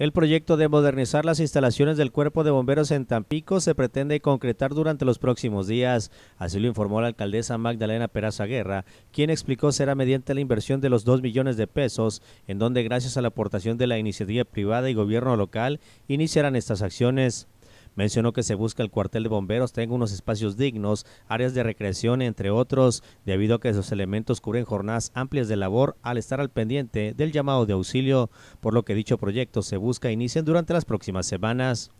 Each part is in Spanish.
El proyecto de modernizar las instalaciones del Cuerpo de Bomberos en Tampico se pretende concretar durante los próximos días. Así lo informó la alcaldesa Magdalena Peraza Guerra, quien explicó será mediante la inversión de los 2 millones de pesos, en donde gracias a la aportación de la iniciativa privada y gobierno local iniciarán estas acciones. Mencionó que se busca el cuartel de bomberos tenga unos espacios dignos, áreas de recreación, entre otros, debido a que esos elementos cubren jornadas amplias de labor al estar al pendiente del llamado de auxilio, por lo que dicho proyecto se busca inicien durante las próximas semanas.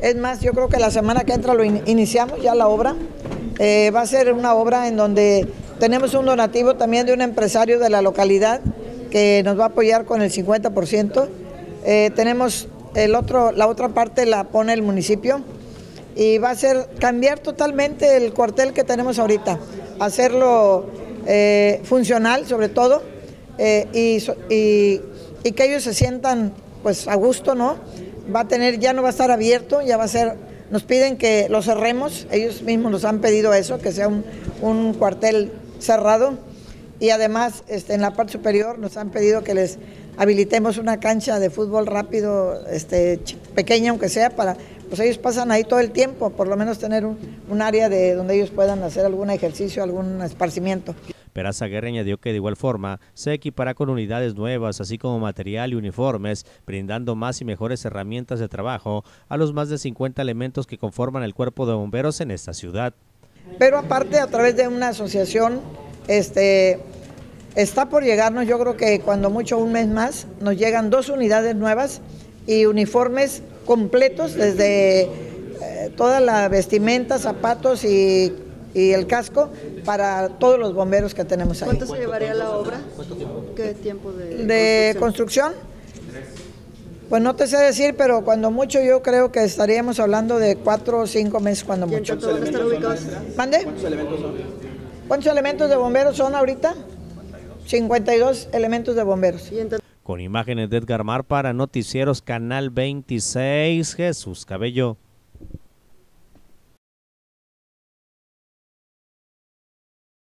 Es más, yo creo que la semana que entra lo iniciamos ya la obra. Eh, va a ser una obra en donde tenemos un donativo también de un empresario de la localidad que nos va a apoyar con el 50%. Eh, tenemos el otro, la otra parte la pone el municipio y va a ser cambiar totalmente el cuartel que tenemos ahorita, hacerlo eh, funcional sobre todo eh, y, que ellos se sientan pues a gusto, ¿no? Va a tener, ya no va a estar abierto, ya va a ser, nos piden que lo cerremos, ellos mismos nos han pedido eso, que sea un cuartel cerrado y además este, en la parte superior nos han pedido que les habilitemos una cancha de fútbol rápido, este, pequeña aunque sea, para, pues ellos pasan ahí todo el tiempo, por lo menos tener un, un área de donde ellos puedan hacer algún ejercicio, algún esparcimiento. Peraza Guerra añadió que de igual forma se equipará con unidades nuevas, así como material y uniformes, brindando más y mejores herramientas de trabajo a los más de 50 elementos que conforman el cuerpo de bomberos en esta ciudad. Pero aparte, a través de una asociación, este, Está por llegarnos, yo creo que cuando mucho un mes más, nos llegan dos unidades nuevas y uniformes completos, desde eh, toda la vestimenta, zapatos y, el casco para todos los bomberos que tenemos ahí. ¿Cuánto se llevaría la obra? ¿Qué tiempo de, de construcción? Pues no te sé decir, pero cuando mucho yo creo que estaríamos hablando de cuatro o cinco meses cuando mucho. ¿Cuántos elementos, ¿Mande? ¿Cuántos elementos son? ¿Cuántos elementos de bomberos son ahorita? 52 elementos de bomberos. Con imágenes de Edgar Mar para Noticieros Canal 26, Jesús Cabello.